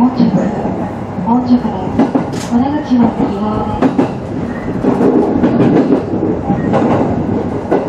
音直音直ですお出口は右側です